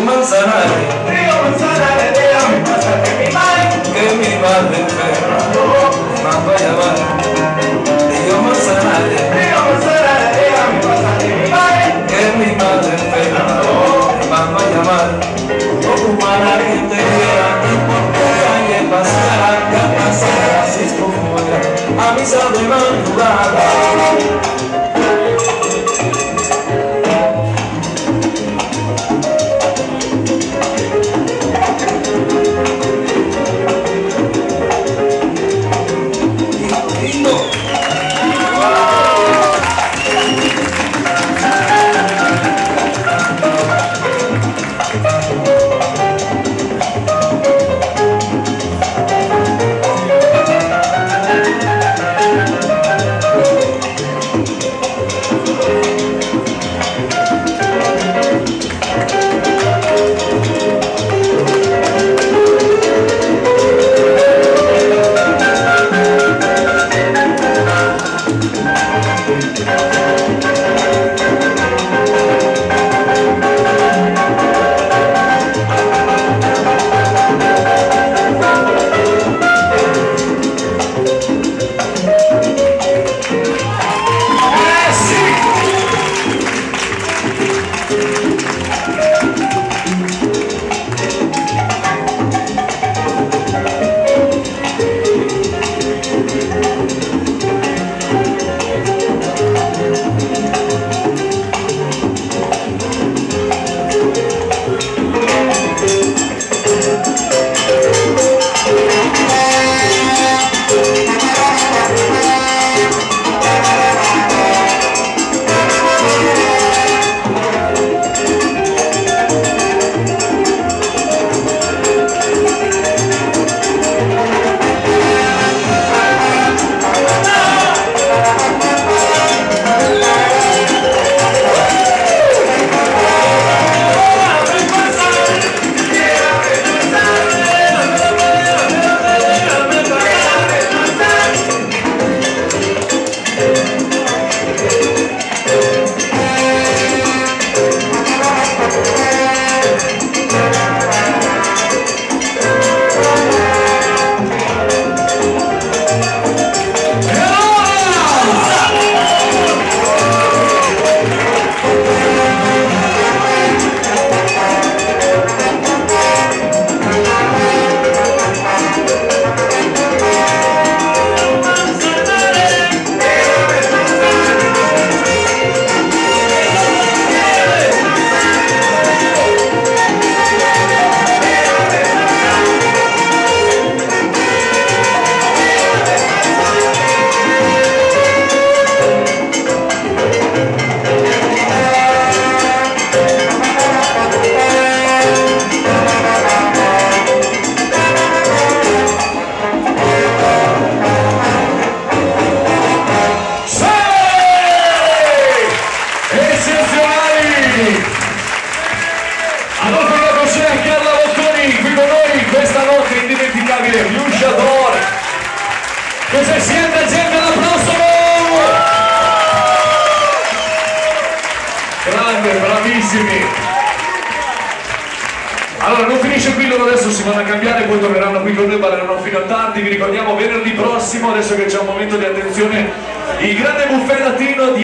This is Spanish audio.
Manzanares, Río Manzanares, déjame pasar que mi madre que mi madre enferma, mando a llamar. Río Manzanares, Río Manzanares, déjame pasar que mi madre que mi madre enferma, mando a llamar. Ocupa la gente quiera y por tu calle pasará, que pasará así como era, a misa de madrugada. Fuchsia d'Oro che se siente gente l'applauso grande bravissimi. Allora non finisce qui loro adesso si vanno a cambiare poi torneranno qui con noi balleranno fino a tardi. Vi ricordiamo venerdì prossimo adesso che c'è un momento di attenzione il grande buffet latino di